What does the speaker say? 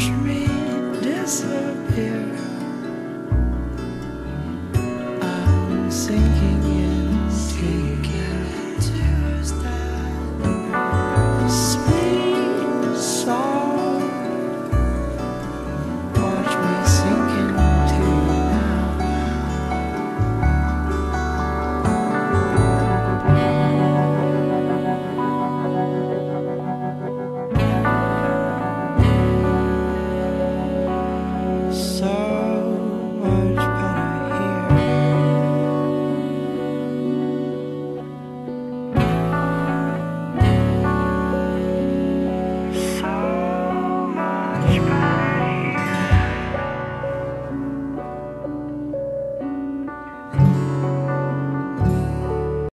watch me disappear. I'm sinking